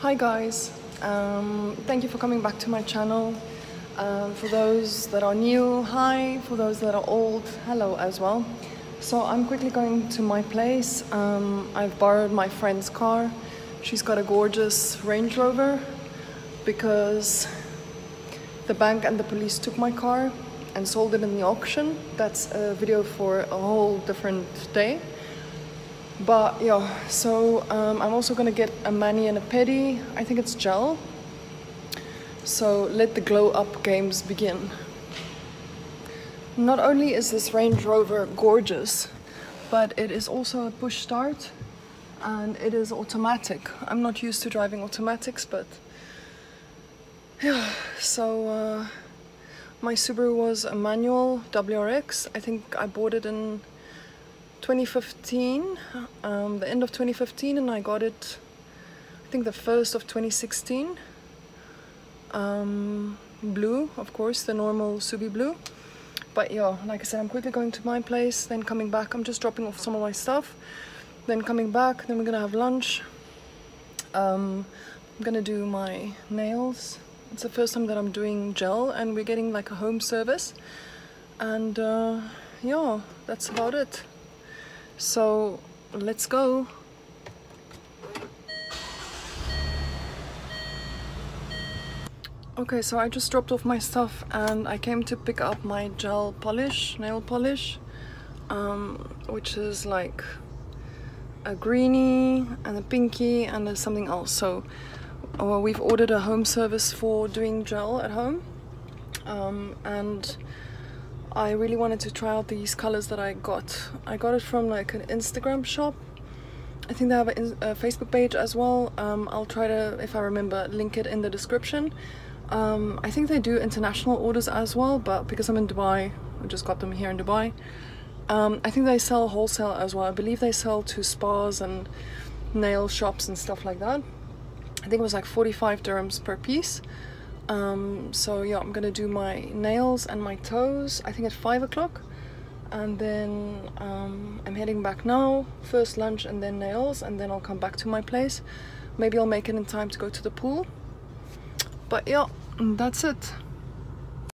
Hi guys, um, thank you for coming back to my channel. Um, for those that are new, hi. For those that are old, hello as well. So I'm quickly going to my place. Um, I've borrowed my friend's car. She's got a gorgeous Range Rover because the bank and the police took my car and sold it in the auction. That's a video for a whole different day. But yeah, so um, I'm also gonna get a mani and a pedi. I think it's gel. So let the glow up games begin. Not only is this Range Rover gorgeous, but it is also a push start and it is automatic. I'm not used to driving automatics, but yeah, so uh, my Subaru was a manual WRX. I think I bought it in 2015, um, the end of 2015, and I got it, I think the first of 2016. Um, blue, of course, the normal Subi blue. But yeah, like I said, I'm quickly going to my place, then coming back. I'm just dropping off some of my stuff, then coming back, then we're gonna have lunch. Um, I'm gonna do my nails. It's the first time that I'm doing gel and we're getting like a home service. And uh, yeah, that's about it. So let's go. Okay, so I just dropped off my stuff and I came to pick up my gel polish, nail polish, um, which is like a greeny and a pinky and there's something else. So well, we've ordered a home service for doing gel at home um, and I really wanted to try out these colors that I got. I got it from like an Instagram shop. I think they have a, a Facebook page as well. Um, I'll try to, if I remember, link it in the description. Um, I think they do international orders as well, but because I'm in Dubai, I just got them here in Dubai. Um, I think they sell wholesale as well. I believe they sell to spas and nail shops and stuff like that. I think it was like 45 dirhams per piece. Um, so yeah, I'm gonna do my nails and my toes, I think at 5 o'clock. And then um, I'm heading back now, first lunch and then nails, and then I'll come back to my place. Maybe I'll make it in time to go to the pool. But yeah, that's it.